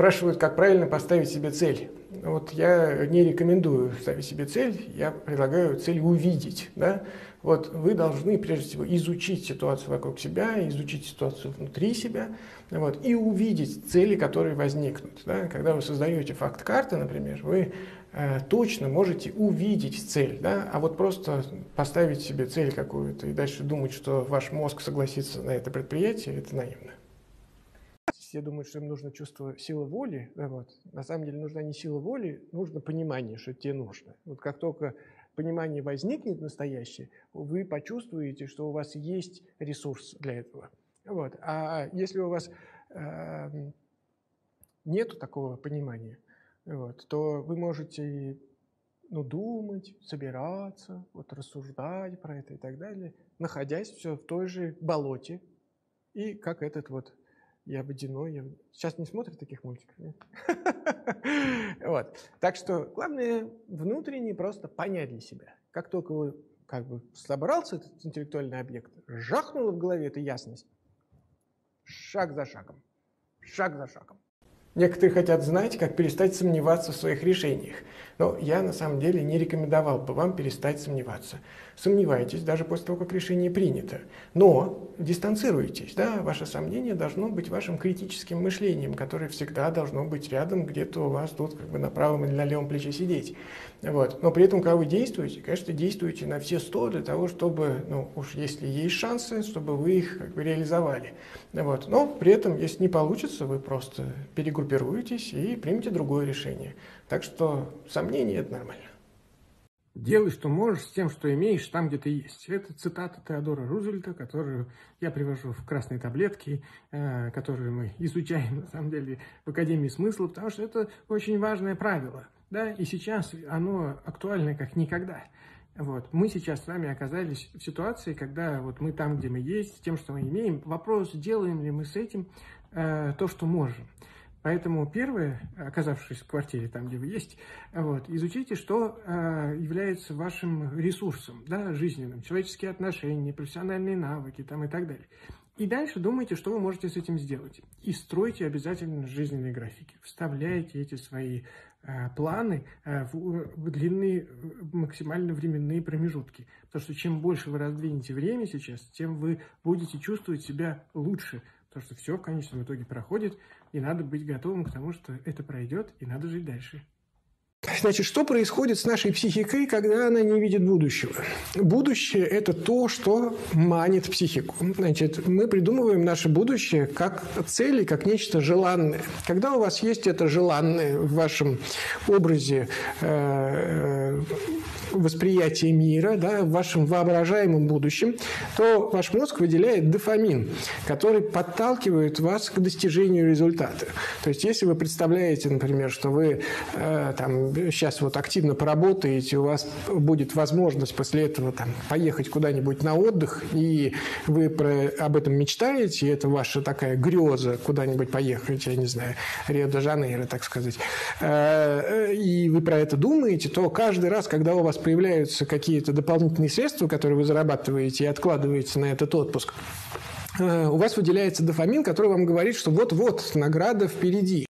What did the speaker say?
Спрашивают, как правильно поставить себе цель. Вот я не рекомендую ставить себе цель, я предлагаю цель увидеть. Да? Вот вы должны, прежде всего, изучить ситуацию вокруг себя, изучить ситуацию внутри себя вот, и увидеть цели, которые возникнут. Да? Когда вы создаете факт карты, например, вы э, точно можете увидеть цель, да? а вот просто поставить себе цель какую-то и дальше думать, что ваш мозг согласится на это предприятие, это наивно все думают, что им нужно чувство силы воли. Да, вот. На самом деле нужна не сила воли, нужно понимание, что тебе нужно. Вот как только понимание возникнет настоящее, вы почувствуете, что у вас есть ресурс для этого. Вот. А если у вас э, нет такого понимания, вот, то вы можете ну, думать, собираться, вот, рассуждать про это и так далее, находясь все в той же болоте, и как этот вот я водяной. Я... Сейчас не смотрят таких мультиков, нет? вот. Так что главное внутренне просто понять для себя. Как только вы как бы собрался этот интеллектуальный объект, жахнула в голове эта ясность, шаг за шагом, шаг за шагом. Некоторые хотят знать, как перестать сомневаться в своих решениях. Но я на самом деле не рекомендовал бы вам перестать сомневаться. Сомневайтесь даже после того, как решение принято. Но дистанцируйтесь. Да? Ваше сомнение должно быть вашим критическим мышлением, которое всегда должно быть рядом, где-то у вас тут как бы на правом или на левом плече сидеть. Вот. Но при этом, когда вы действуете, конечно, действуете на все сто для того, чтобы, ну уж если есть шансы, чтобы вы их как бы реализовали. Вот. Но при этом, если не получится, вы просто перегруппируетесь и примете другое решение. Так что сомнения – это нормально. Делай, что можешь, с тем, что имеешь, там, где ты есть. Это цитата Теодора Рузвельта, которую я привожу в красные таблетки, э, которые мы изучаем, на самом деле, в Академии смысла, потому что это очень важное правило. Да? И сейчас оно актуально как никогда. Вот. Мы сейчас с вами оказались в ситуации, когда вот мы там, где мы есть, с тем, что мы имеем. Вопрос, делаем ли мы с этим э, то, что можем. Поэтому первое, оказавшись в квартире, там, где вы есть, вот, изучите, что э, является вашим ресурсом, да, жизненным, человеческие отношения, профессиональные навыки там, и так далее. И дальше думайте, что вы можете с этим сделать. И стройте обязательно жизненные графики. Вставляйте эти свои э, планы э, в, в длинные, максимально временные промежутки. Потому что чем больше вы раздвинете время сейчас, тем вы будете чувствовать себя лучше, Потому что все в конечном итоге проходит, и надо быть готовым к тому, что это пройдет, и надо жить дальше. Значит, что происходит с нашей психикой, когда она не видит будущего? Будущее – это то, что манит психику. Значит, мы придумываем наше будущее как цели, как нечто желанное. Когда у вас есть это желанное в вашем образе э, восприятия мира, да, в вашем воображаемом будущем, то ваш мозг выделяет дофамин, который подталкивает вас к достижению результата. То есть, если вы представляете, например, что вы э, там сейчас вот активно поработаете, у вас будет возможность после этого там, поехать куда-нибудь на отдых, и вы про, об этом мечтаете, и это ваша такая греза куда-нибудь поехать, я не знаю, Рио-де-Жанейро, так сказать, э, и вы про это думаете, то каждый раз, когда у вас появляются какие-то дополнительные средства, которые вы зарабатываете и откладываете на этот отпуск, э, у вас выделяется дофамин, который вам говорит, что вот-вот награда впереди.